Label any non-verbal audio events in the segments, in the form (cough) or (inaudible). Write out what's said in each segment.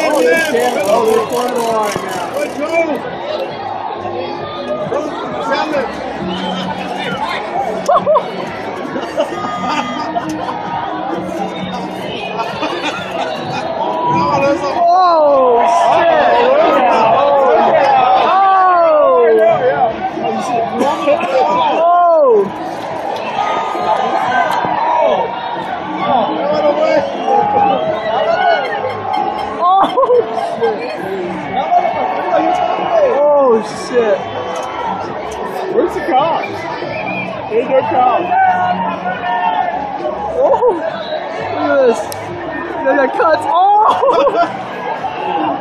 Oh, they're standing. Oh, line now. Let's go! Oh, shit! Where's the cops? There's no cops. Oh! Look at this! They got cuts! Oh! (laughs)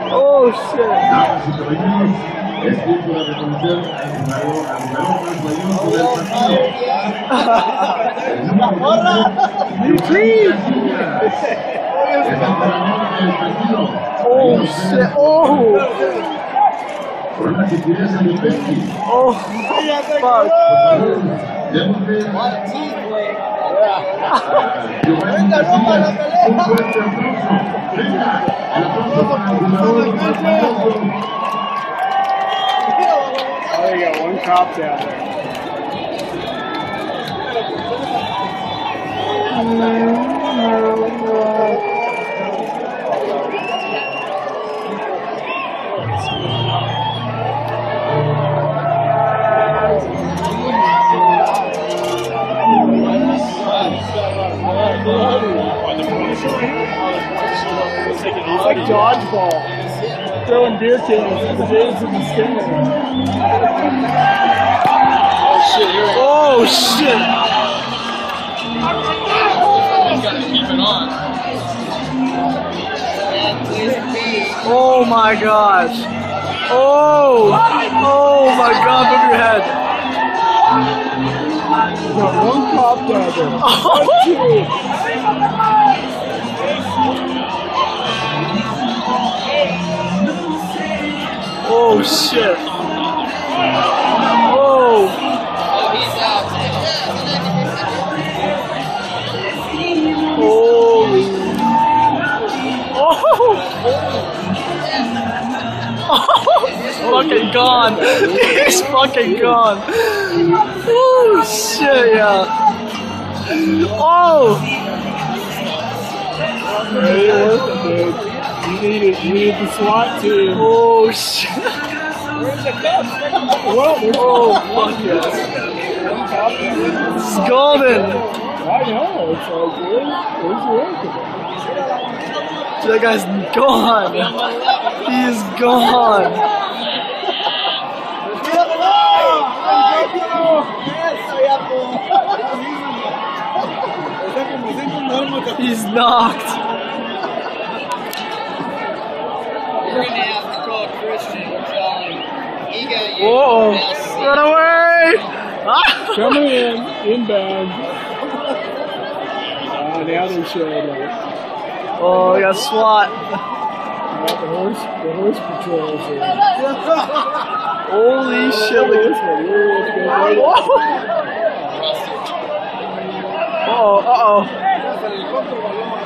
Oh, shit! Damas y caballeros, es tiempo de reconocer al jugador, al jugador más valioso del partido. El número 23, es el ganador del partido. Oh, shit! Oh! Por una sutileza de Pesky. Oh! Fuck! Giovanni Casillas un fuerte. Venga. Oh, they got one cop down there. It's like dodgeball. Throwing beer cans the the Skinner. Oh, shit! Oh my gosh! Oh! Oh my god, move your head! Got one cop down there. (laughs) Oh, oh shit! Oh! Holy! Oh! He's fucking gone! He's fucking gone! Oh shit, yeah! Oh! Hey, listen, dude. You need it. You need the SWAT team. Oh shit! Well, there's Oh fuck yes! It's golden! I know. It's all good. Where's the work? That guy's gone! He is gone! He's knocked! You're gonna have to call Christian and he got you. Whoa! Run away! Coming in, inbound. Ah, now they showed up. Oh, we got SWAT! Got the horse, the horse patrols in. Holy shit! Look at one, yeah, let's go right Uh oh, uh oh.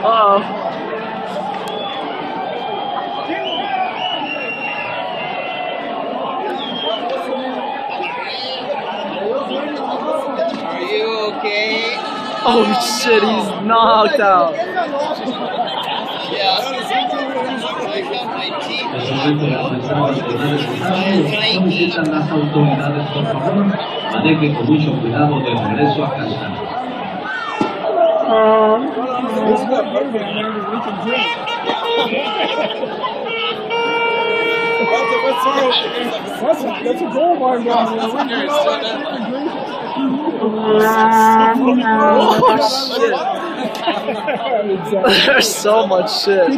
Uh oh. Are you okay? Oh shit, he's knocked out. Yeah. I got my teeth. Es momento de comenzar a visitan las autoridades, por favor. Con mucho cuidado de regreso a casa. That's a. Oh shit. There's so much shit.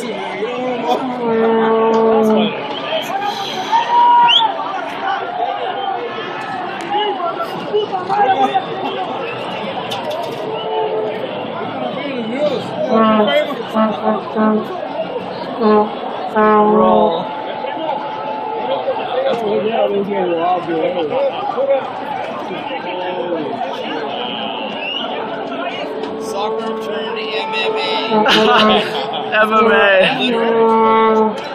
Keep going. It's lazy, man. You don't know. Roll. Yeah, there's no lobby. soccer turned MMA. (laughs) (laughs) MMA. Literally.